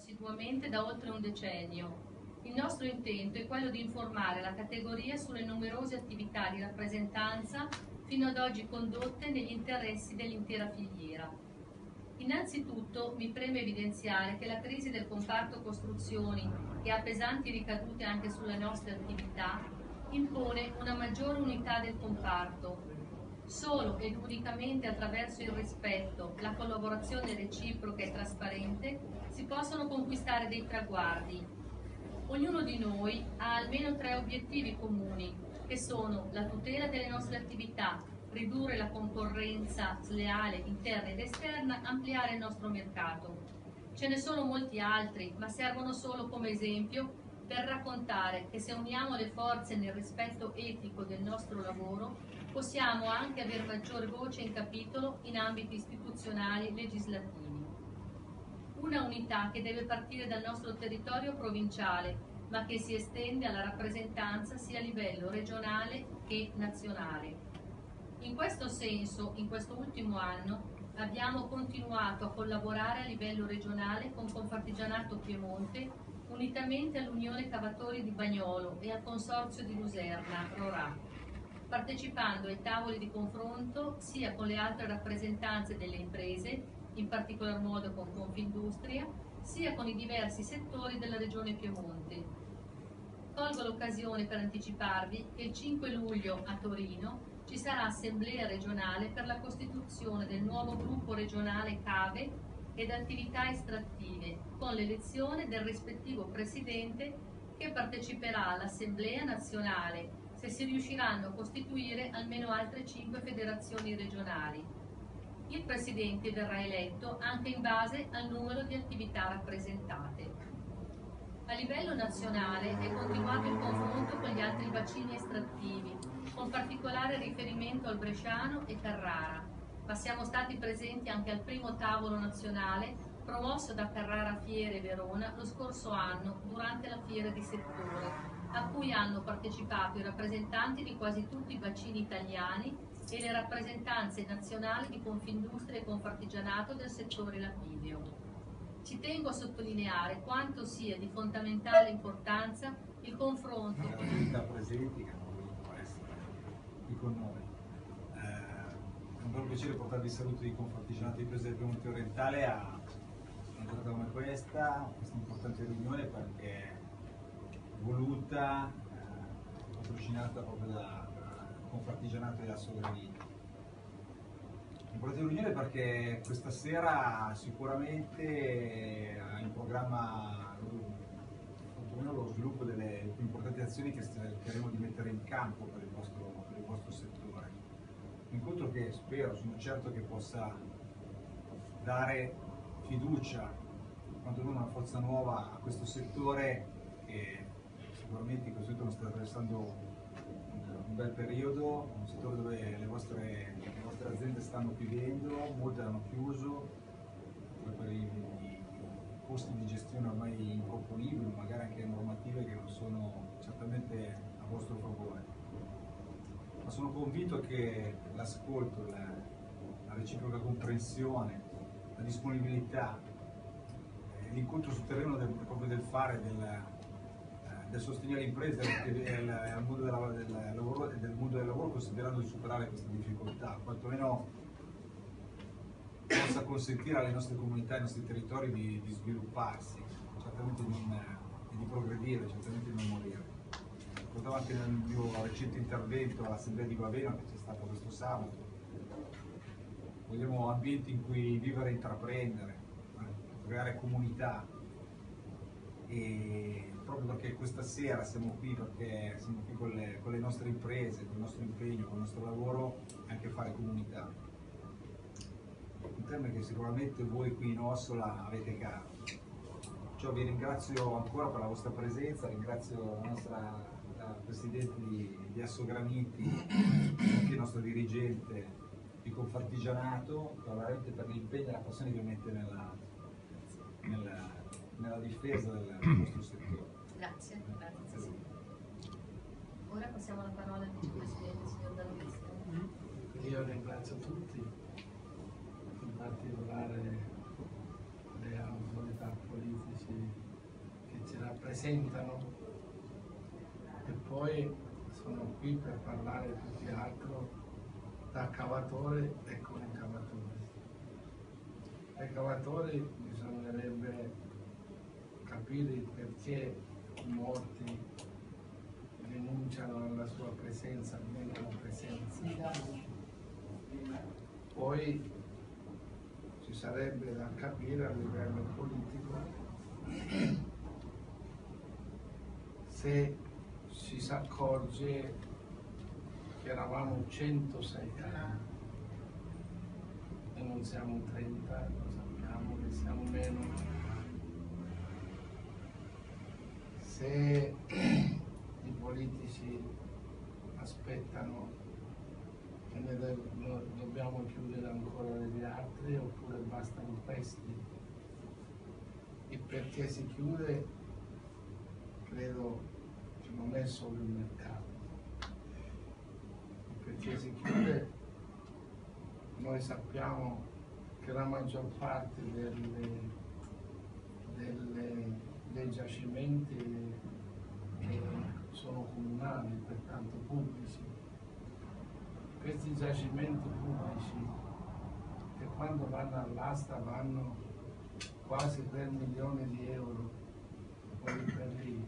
assiduamente da oltre un decennio. Il nostro intento è quello di informare la categoria sulle numerose attività di rappresentanza fino ad oggi condotte negli interessi dell'intera filiera. Innanzitutto mi preme evidenziare che la crisi del comparto costruzioni, che ha pesanti ricadute anche sulle nostre attività, impone una maggiore unità del comparto. Solo ed unicamente attraverso il rispetto, la collaborazione reciproca e trasparente si possono conquistare dei traguardi. Ognuno di noi ha almeno tre obiettivi comuni, che sono la tutela delle nostre attività, ridurre la concorrenza sleale interna ed esterna, ampliare il nostro mercato. Ce ne sono molti altri, ma servono solo come esempio per raccontare che se uniamo le forze nel rispetto etico del nostro lavoro, possiamo anche avere maggiore voce in capitolo in ambiti istituzionali e legislativi. Una unità che deve partire dal nostro territorio provinciale, ma che si estende alla rappresentanza sia a livello regionale che nazionale. In questo senso, in questo ultimo anno, abbiamo continuato a collaborare a livello regionale con Confartigianato Piemonte, unitamente all'Unione Cavatori di Bagnolo e al Consorzio di Luserna, RORA, partecipando ai tavoli di confronto sia con le altre rappresentanze delle imprese, in particolar modo con Confindustria, sia con i diversi settori della Regione Piemonte. Colgo l'occasione per anticiparvi che il 5 luglio a Torino ci sarà assemblea regionale per la costituzione del nuovo gruppo regionale CAVE ed attività estrattive, con l'elezione del rispettivo presidente che parteciperà all'assemblea nazionale se si riusciranno a costituire almeno altre cinque federazioni regionali. Il presidente verrà eletto anche in base al numero di attività rappresentate. A livello nazionale è continuato il confronto con gli altri bacini estrattivi, con particolare riferimento al Bresciano e Carrara, ma siamo stati presenti anche al primo tavolo nazionale promosso da Carrara Fiere Verona lo scorso anno durante la fiera di settore, a cui hanno partecipato i rappresentanti di quasi tutti i bacini italiani e le rappresentanze nazionali di Confindustria e Confartigianato del settore lapideo. Ci tengo a sottolineare quanto sia di fondamentale importanza il confronto con le presenti che hanno voluto essere qui con noi. Eh, è un vero piacere portarvi saluti di Confartigianato di Presa del Piemonte Orientale a questa, questa importante riunione perché voluta, eh, patrocinata proprio da Confartigianato e da Sovranità Importante riunione perché questa sera sicuramente ha in programma lo sviluppo delle più importanti azioni che cercheremo di mettere in campo per il vostro, per il vostro settore. Un incontro che spero, sono certo che possa dare fiducia, quantomeno una forza nuova a questo settore che sicuramente in questo momento sta attraversando un bel periodo, un settore dove le vostre, le vostre aziende stanno chiudendo, molte hanno chiuso, per i, i costi di gestione ormai improponibili, magari anche normative che non sono certamente a vostro favore. Ma sono convinto che l'ascolto, la, la reciproca comprensione, la disponibilità, l'incontro sul terreno del, proprio del fare, del, del sostegno alle imprese e al mondo del, del, lavoro, del mondo del lavoro considerando di superare queste difficoltà, quantomeno possa consentire alle nostre comunità, ai nostri territori di, di svilupparsi, certamente non, di progredire, certamente non morire. Ricordavo anche nel mio recente intervento all'Assemblea di Baveno che c'è stato questo sabato. Vogliamo ambienti in cui vivere e intraprendere, creare comunità e proprio perché questa sera siamo qui, perché siamo qui con le, con le nostre imprese, con il nostro impegno, con il nostro lavoro, anche fare comunità. Un tema che sicuramente voi qui in Ossola avete caro. Ciò vi ringrazio ancora per la vostra presenza, ringrazio la nostra la Presidente di, di Assograniti, anche il nostro dirigente di Confartigianato, veramente per l'impegno e la passione che mette nella, nella, nella difesa del nostro settore. Grazie, grazie. Ora passiamo la parola al vicepresidente, signor Dall'Ovista. Io ringrazio tutti, in particolare le autorità politici rappresentano e poi sono qui per parlare più che altro da cavatore e con i cavatori. Ai cavatori bisognerebbe capire perché molti rinunciano alla sua presenza, almeno alla presenza. Poi ci sarebbe da capire a livello politico se si si accorge che eravamo 106 anni e non siamo 30, lo sappiamo che siamo meno. Se i politici aspettano che ne no- dobbiamo chiudere ancora degli altri oppure bastano questi e perché si chiude? Credo che non è solo il mercato. Perché si chiude? Noi sappiamo che la maggior parte delle, delle- dei giacimenti eh, sono comunali pertanto pubblici. Questi giacimenti pubblici che quando vanno all'asta vanno quasi per milioni di euro poi per lì.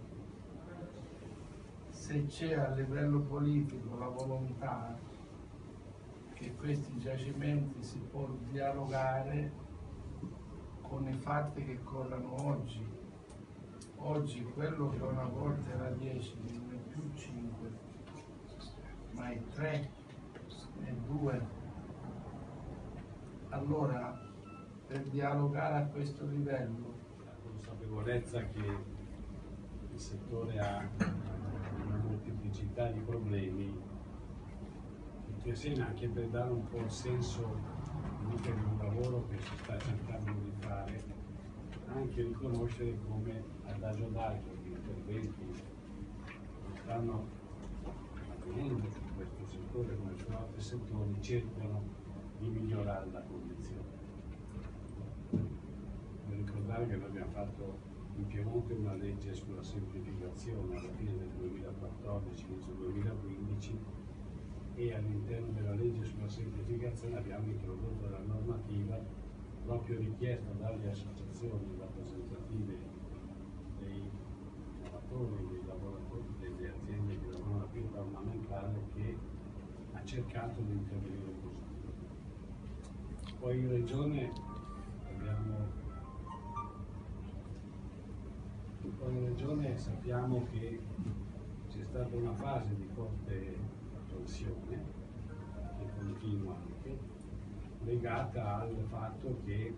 Se c'è a livello politico la volontà che questi giacimenti si può dialogare con i fatti che corrono oggi. Oggi quello che una volta era 10 non è più 5 ma è 3 e 2 allora per dialogare a questo livello la consapevolezza che il settore ha una molteplicità di problemi che segna anche per dare un po' il senso di un lavoro che si sta cercando di fare, anche riconoscere come adagio adagio gli interventi che stanno avvenendo su questo settore come su altri settori cercano di migliorare la condizione. Devo ricordare che noi abbiamo fatto in Piemonte una legge sulla semplificazione alla fine del 2014, inizio 2015 e all'interno della legge sulla semplificazione abbiamo introdotto la normativa proprio richiesta dalle associazioni rappresentative dei lavoratori, dei lavoratori, delle aziende che lavorano la fibra ornamentale che ha cercato di intervenire così. Poi in regione abbiamo poi in regione sappiamo che c'è stata una fase di forte tensione che continua anche, legata al fatto che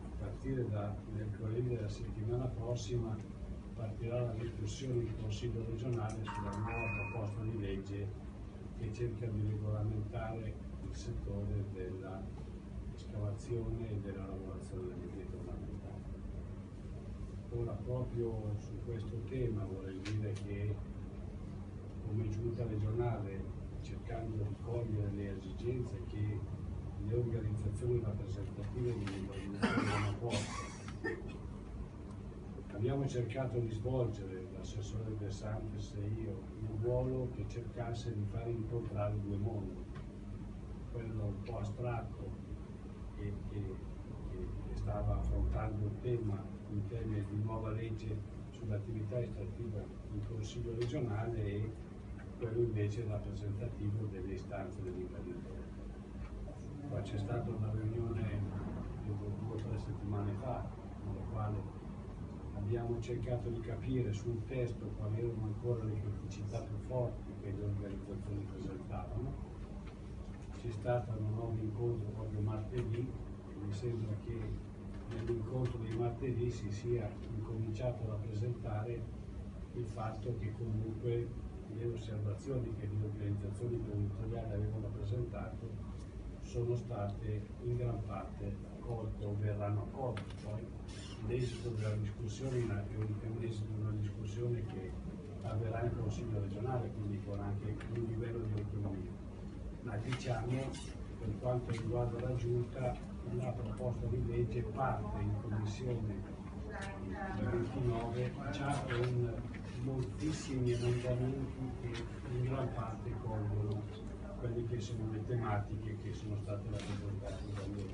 a partire da mercoledì della settimana prossima partirà la discussione in Consiglio regionale sulla nuova proposta di legge che cerca di regolamentare il settore della escavazione e della lavorazione delle pietre ornamentali. Ora proprio su questo tema vorrei dire che come giunta regionale cercando di cogliere le esigenze che le organizzazioni rappresentative di organizzazioni hanno posto. Abbiamo cercato di svolgere, l'assessore De Santis e io, un ruolo che cercasse di fare incontrare due mondi, quello un po' astratto che- che- che stava affrontando il tema in termini di nuova legge sull'attività estrattiva in Consiglio regionale e quello invece rappresentativo delle istanze dell'imprenditore. Poi c'è stata una riunione due o tre settimane fa, nella quale abbiamo cercato di capire sul testo quali erano ancora le criticità più forti che le organizzazioni presentavano. C'è stato un nuovo incontro proprio martedì e mi sembra che nell'incontro di martedì si sia incominciato a rappresentare il fatto che comunque le osservazioni che le organizzazioni imprenditoriali avevano presentato sono state in gran parte accolte o verranno accolte. Poi l'esito della discussione è un esito di una discussione che avverrà in Consiglio regionale, quindi con anche un livello di autonomia. Ma diciamo, per quanto riguarda la Giunta, la proposta di legge parte in Commissione il 22 con 9 già con moltissimi emendamenti che in gran parte colgono quelle che sono le tematiche che sono state rappresentate dal mio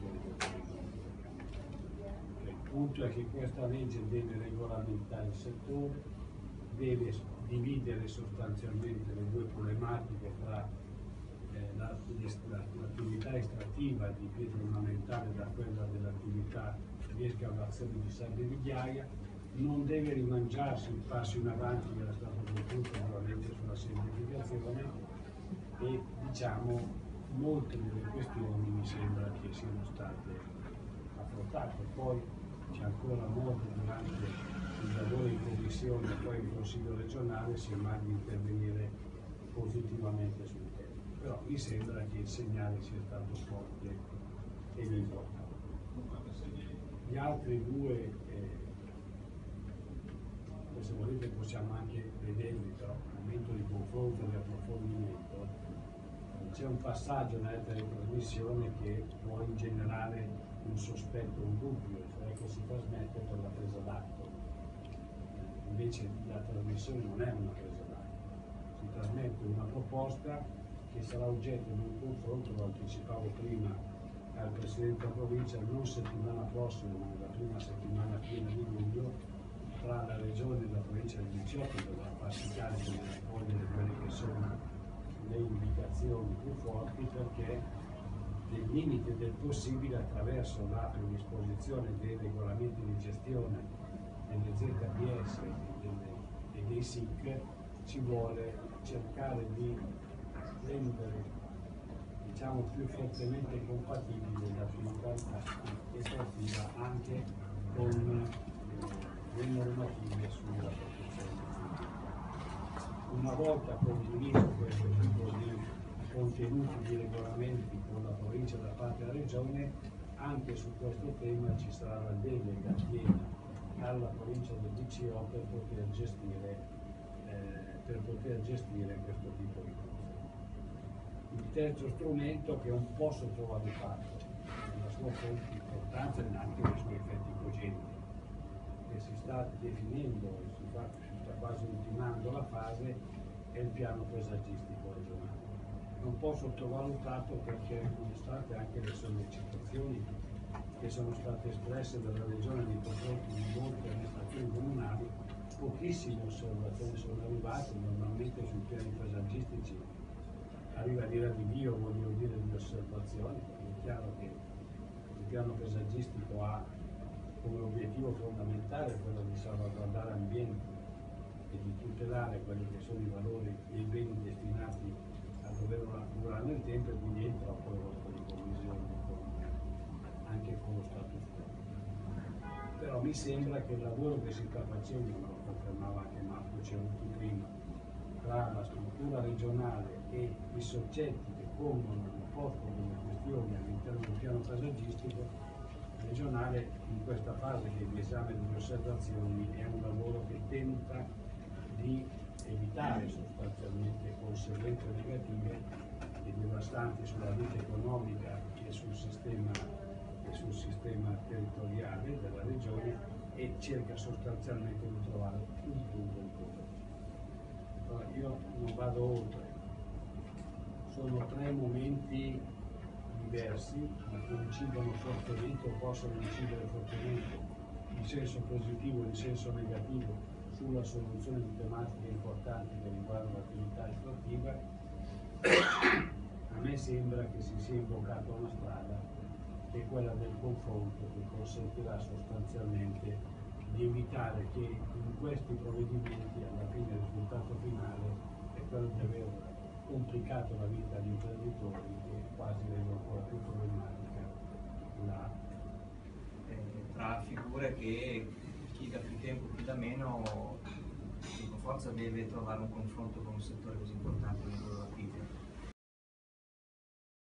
Il punto è che questa legge deve regolamentare il settore, deve dividere sostanzialmente le due problematiche tra eh, l'attività estrattiva di pietra ornamentale da quella dell'attività di escavazione di sabbia di ghiaia, non deve rimangiarsi il passo in avanti che era stato compiuto naturalmente sulla semplificazione e diciamo molte delle questioni mi sembra che siano state affrontate. Poi c'è ancora modo durante il lavoro in commissione e poi in consiglio regionale si è di intervenire positivamente sul tema. Però mi sembra che il segnale sia stato forte e importante. Gli altri due, eh, se volete possiamo anche vederli, però al momento di confronto di approfondimento, c'è un passaggio nella trasmissione che può ingenerare un sospetto, un dubbio, cioè che si trasmette per la presa d'atto. Invece la trasmissione non è una presa d'atto, si trasmette una proposta che sarà oggetto di un confronto, lo anticipavo prima al Presidente della provincia, non settimana prossima, ma nella prima settimana piena di luglio, tra la Regione e la provincia di Diciotto, dovrà farsi carico di raccogliere quelle che sono le indicazioni più forti perché nel limite del possibile attraverso la predisposizione dei regolamenti di gestione delle ZPS e dei SIC ci vuole cercare di rendere diciamo, più fortemente compatibile l'attività estrattiva anche con sulla protezione Una volta condiviso questo tipo di contenuti di regolamenti con la provincia da parte della regione, anche su questo tema ci sarà la delega piena alla provincia del DCO per poter gestire, eh, per poter gestire questo tipo di cose. Il terzo strumento che è un po' sottovalutato nella sua importanza e anche nei suoi effetti cogenti, che si sta definendo, si, fa, si sta quasi ultimando la fase, è il piano paesaggistico regionale. Un po' sottovalutato perché sono state anche le sollecitazioni che sono state espresse dalla Regione nei confronti di molte amministrazioni comunali, pochissime osservazioni sono arrivate, normalmente sui piani paesaggistici arriva l'ira di Dio, voglio dire, di osservazioni, perché è chiaro che il piano paesaggistico ha come obiettivo fondamentale quello di salvaguardare l'ambiente e di tutelare quelli che sono i valori dei beni destinati a dover durare nel tempo e quindi entra poi il di commissione anche con lo status quo. Però mi sembra che il lavoro che si sta facendo, come lo confermava anche Marco Ceruti prima, tra la struttura regionale e i soggetti che pongono e portano delle questioni all'interno del piano paesaggistico regionale in questa fase di esame delle osservazioni è un lavoro che tenta di evitare sostanzialmente conseguenze negative e devastanti sulla vita economica e sul sistema sul sistema territoriale della regione e cerca sostanzialmente di trovare un punto di convergenza. Allora, io non vado oltre, sono tre momenti diversi che incidono fortemente o possono incidere fortemente in senso positivo e in senso negativo sulla soluzione di tematiche importanti che riguardano l'attività estrattiva, a me sembra che si sia imboccato una strada che è quella del confronto che consentirà sostanzialmente di evitare che in questi provvedimenti alla fine il risultato finale è quello di aver complicato la vita agli imprenditori e quasi rende ancora più problematica la eh, tra figure che chi da più tempo chi da meno forza deve trovare un confronto con un settore così importante come quello della pizza